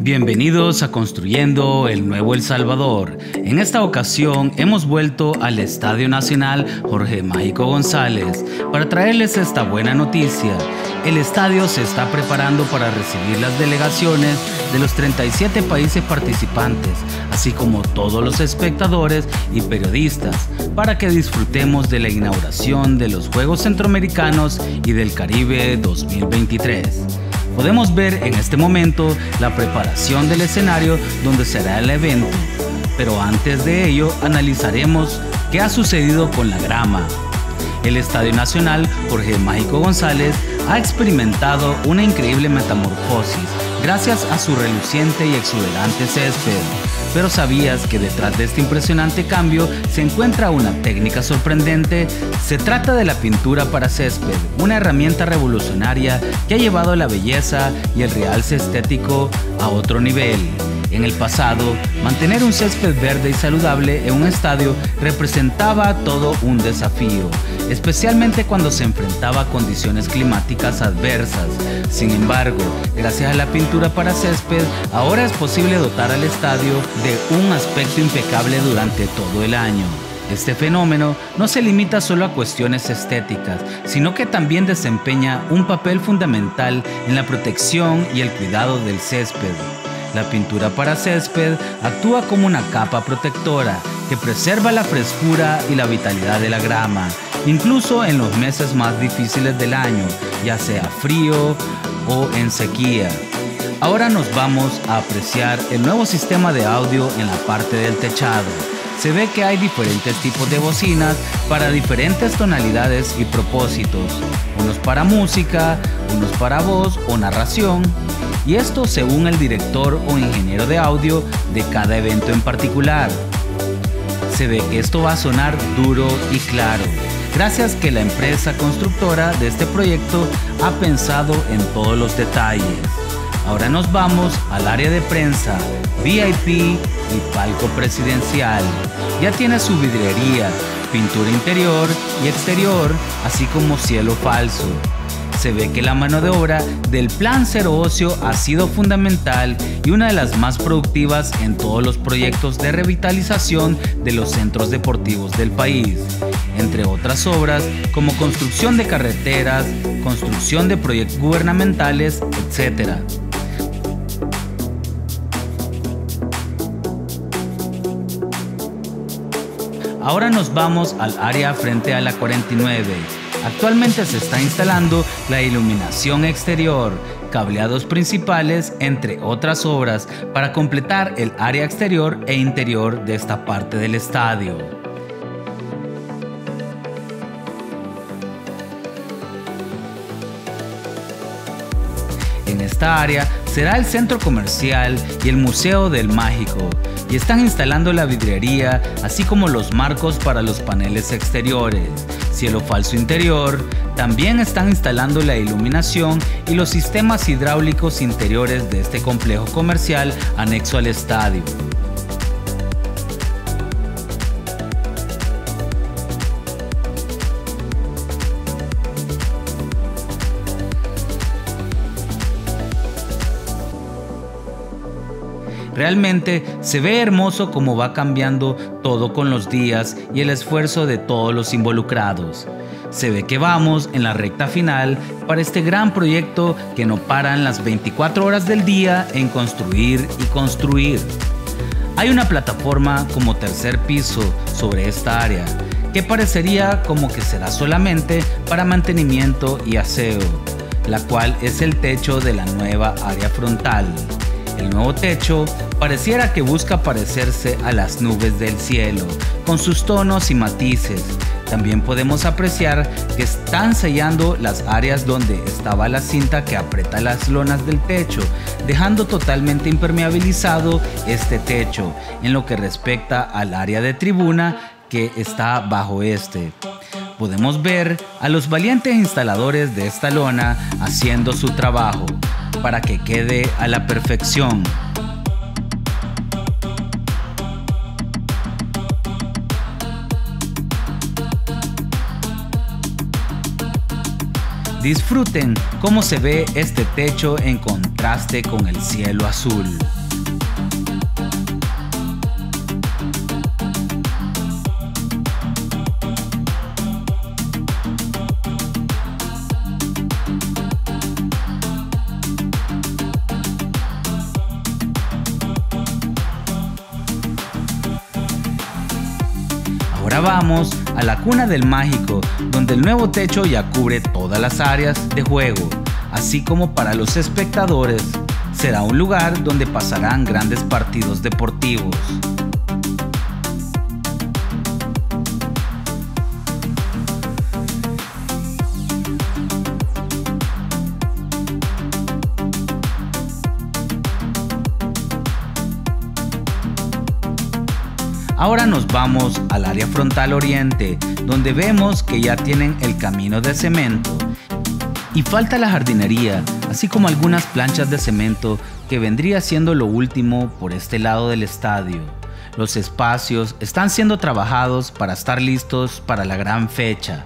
Bienvenidos a Construyendo el Nuevo El Salvador. En esta ocasión hemos vuelto al Estadio Nacional Jorge Mágico González para traerles esta buena noticia. El estadio se está preparando para recibir las delegaciones de los 37 países participantes, así como todos los espectadores y periodistas, para que disfrutemos de la inauguración de los Juegos Centroamericanos y del Caribe 2023. Podemos ver en este momento la preparación del escenario donde será el evento, pero antes de ello analizaremos qué ha sucedido con la grama. El Estadio Nacional Jorge Mágico González ha experimentado una increíble metamorfosis gracias a su reluciente y exuberante césped. Pero ¿sabías que detrás de este impresionante cambio se encuentra una técnica sorprendente? Se trata de la pintura para césped, una herramienta revolucionaria que ha llevado la belleza y el realce estético a otro nivel. En el pasado, mantener un césped verde y saludable en un estadio representaba todo un desafío, especialmente cuando se enfrentaba a condiciones climáticas adversas. Sin embargo, gracias a la pintura para césped, ahora es posible dotar al estadio de un aspecto impecable durante todo el año. Este fenómeno no se limita solo a cuestiones estéticas, sino que también desempeña un papel fundamental en la protección y el cuidado del césped. La pintura para césped actúa como una capa protectora que preserva la frescura y la vitalidad de la grama, incluso en los meses más difíciles del año, ya sea frío o en sequía. Ahora nos vamos a apreciar el nuevo sistema de audio en la parte del techado. Se ve que hay diferentes tipos de bocinas para diferentes tonalidades y propósitos, unos para música, unos para voz o narración, y esto según el director o ingeniero de audio de cada evento en particular. Se ve que esto va a sonar duro y claro, gracias que la empresa constructora de este proyecto ha pensado en todos los detalles. Ahora nos vamos al área de prensa, VIP y palco presidencial. Ya tiene su vidriería, pintura interior y exterior, así como cielo falso se ve que la mano de obra del Plan Cero Ocio ha sido fundamental y una de las más productivas en todos los proyectos de revitalización de los centros deportivos del país, entre otras obras como construcción de carreteras, construcción de proyectos gubernamentales, etc. Ahora nos vamos al área frente a la 49 Actualmente se está instalando la iluminación exterior, cableados principales, entre otras obras, para completar el área exterior e interior de esta parte del estadio. En esta área será el centro comercial y el Museo del Mágico, y están instalando la vidriería, así como los marcos para los paneles exteriores, cielo falso interior, también están instalando la iluminación y los sistemas hidráulicos interiores de este complejo comercial anexo al estadio. Realmente se ve hermoso cómo va cambiando todo con los días y el esfuerzo de todos los involucrados. Se ve que vamos en la recta final para este gran proyecto que no paran las 24 horas del día en construir y construir. Hay una plataforma como tercer piso sobre esta área que parecería como que será solamente para mantenimiento y aseo, la cual es el techo de la nueva área frontal. El nuevo techo pareciera que busca parecerse a las nubes del cielo, con sus tonos y matices. También podemos apreciar que están sellando las áreas donde estaba la cinta que aprieta las lonas del techo, dejando totalmente impermeabilizado este techo en lo que respecta al área de tribuna que está bajo este podemos ver a los valientes instaladores de esta lona haciendo su trabajo para que quede a la perfección. Disfruten cómo se ve este techo en contraste con el cielo azul. Ahora vamos a la cuna del mágico, donde el nuevo techo ya cubre todas las áreas de juego, así como para los espectadores. Será un lugar donde pasarán grandes partidos deportivos. Ahora nos vamos al área frontal oriente, donde vemos que ya tienen el camino de cemento. Y falta la jardinería, así como algunas planchas de cemento que vendría siendo lo último por este lado del estadio. Los espacios están siendo trabajados para estar listos para la gran fecha,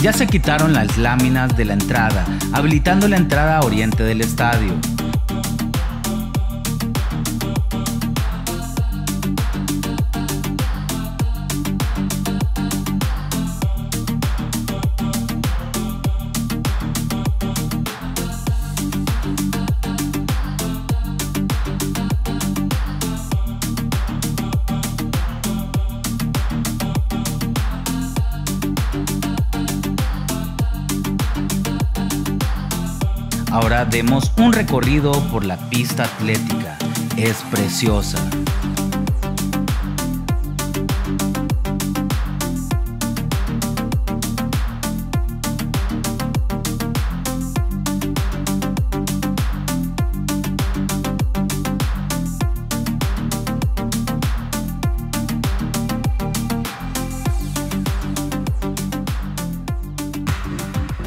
Ya se quitaron las láminas de la entrada, habilitando la entrada a oriente del estadio. Ahora demos un recorrido por la pista atlética. Es preciosa.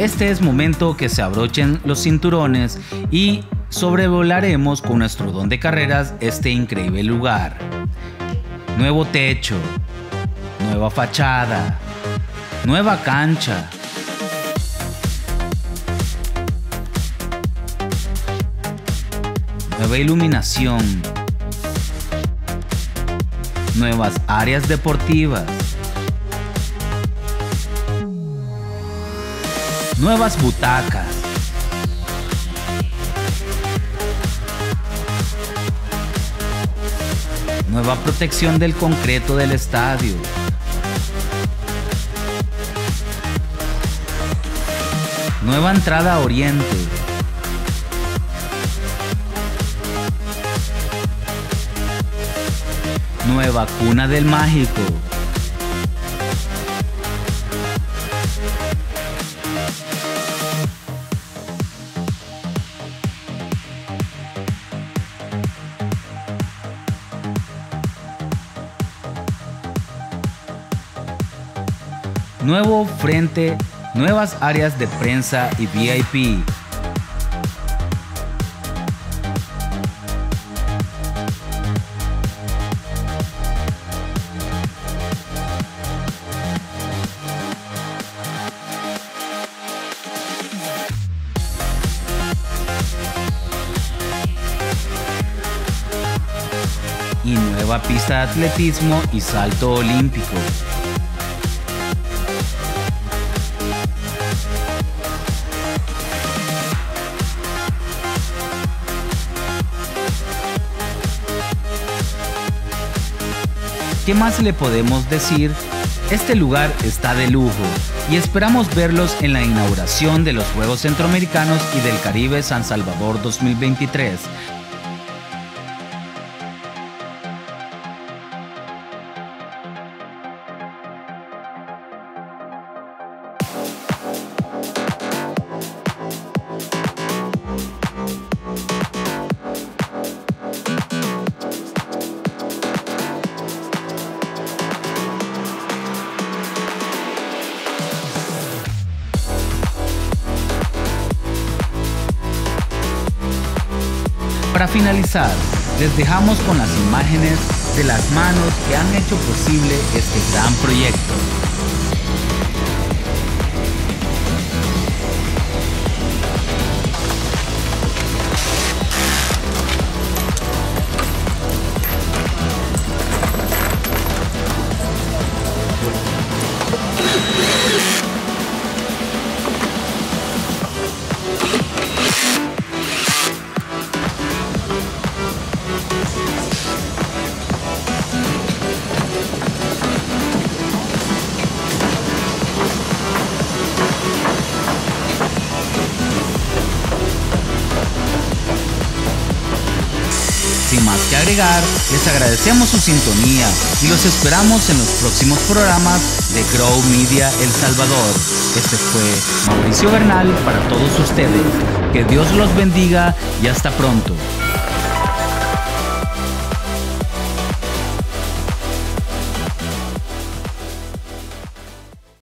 Este es momento que se abrochen los cinturones y sobrevolaremos con nuestro don de carreras este increíble lugar. Nuevo techo, nueva fachada, nueva cancha. Nueva iluminación. Nuevas áreas deportivas. Nuevas butacas. Nueva protección del concreto del estadio. Nueva entrada a Oriente. Nueva cuna del mágico. Nuevo frente, nuevas áreas de prensa y VIP. y nueva pista de atletismo y salto olímpico. ¿Qué más le podemos decir? Este lugar está de lujo y esperamos verlos en la inauguración de los Juegos Centroamericanos y del Caribe San Salvador 2023. Finalizar, les dejamos con las imágenes de las manos que han hecho posible este gran proyecto. Les agradecemos su sintonía y los esperamos en los próximos programas de Grow Media El Salvador. Este fue Mauricio Bernal para todos ustedes. Que Dios los bendiga y hasta pronto.